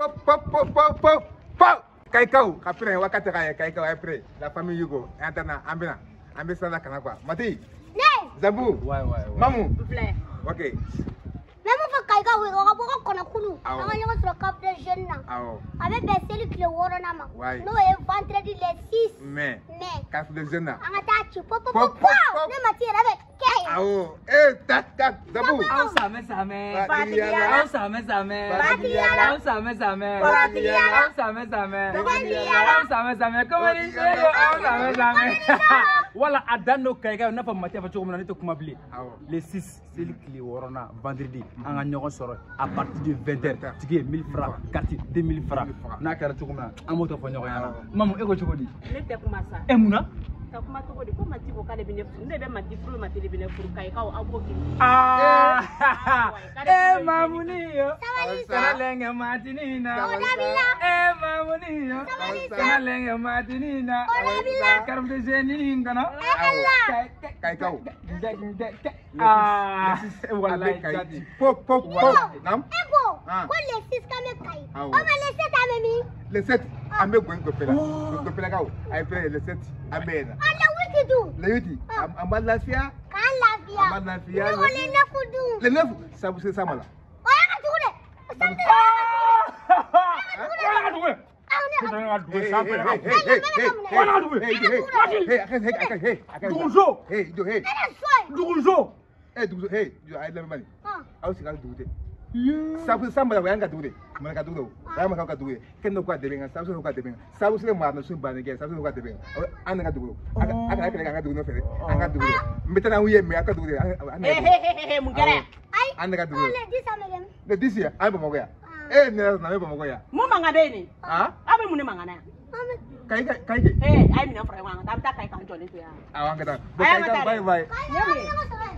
pop pop pop pop pop pop. Kaikaw ka pere wakati ka kaikaw ya pere la famille yugo antana ambina ambe sala kana kwa. Mati. Zabu. Wai wai mamu. Ok. Même fa kaikaw ka ka bɔka kɔnɔ kunu. An ka ɲɔgɔn sɔrɔ capte jeune na a bɛ bɛn seli tile wɔɔrɔnan ma. N'o ye vendredi le 6 mai capte jeune na an ka taa ci pop pop pop ne mati yɛrɛ bɛ Awo. Eh, tak tak Zambu. Aw samɛ samɛ. Fatiguiyala. Aw samɛ samɛ. Fatiguiyala. Aw samɛ samɛ. Fatiguiyala. Aw samɛ samɛ. Fatiguiyala. Aw samɛ samɛ. Komedi. Aw. Wala a dan n'o ka i ka i n'a fɔ Mati y'a fɔ cogo min na ne tɛ kuma bilen. Awɔ. Le 6 seli tile wɔɔrɔnan vendredi an ka ɲɔgɔn sɔrɔ à partir de 20 heures tigi ye 1000 francs carte 2000 francs 1000 francs. n'a kɛra cogo min na an b'o tɔ fɔ ɲɔgɔn ɲɛna. Mamu e ko cogo di? ne tɛ kuma sa E mun na? ka kuma tɔgɔ di ko mati ko k'ale bɛ ne furu ne bɛ mati eh, ah mateli bɛ ne furu ka ye k'aw aw b'o kɛ. ee mamuni yo sɛnɛlɛnkɛ matini na ee mamuni yo sɛnɛlɛnkɛ matini ah. karimte zenini in kɔnɔ kayikaw walayi kati po po po. é ko ah. Lesi kan bɛ kayi o ma lesi ta. leseti an bɛ gɔni gɔfɛla gɔfɛlakaw a ye fɛn leseti an bɛ yɛlɛ. ala wiki dun. lewiti an ma lafiya. k'an lafiya. an ma lafiya. ne ko lenefu dun. lenefu sabu se sama la. o y'a ka jugu dɛ. o sanfɛ y'a ka jugu dɛ. o y'a ka jugu dɛ. o y'a ka jugu dɛ. o y'a ka jugu dɛ. duguso. duguso. duguso. ee duguso ee a ye lamɛn bani. aw sigi a dugu tɛ. sabu san bala wayanga dure mun ka dure waya mun ka dure ken no kwa de benga sabu so kwa de benga sabu so ma no sun ba ne ke sabu so kwa de benga an ka dure aka aka ka dure no fere an dure mbeta na uye me aka dure an eh mun gara ai an ka dure le disa me ai ba mo ya eh ne na me ba mo ya mo manga de ni ah abe mun manga na kai kai kai eh ai mi na fra wanga ta ta kai kan jole to ya awang ka ta bye bye bye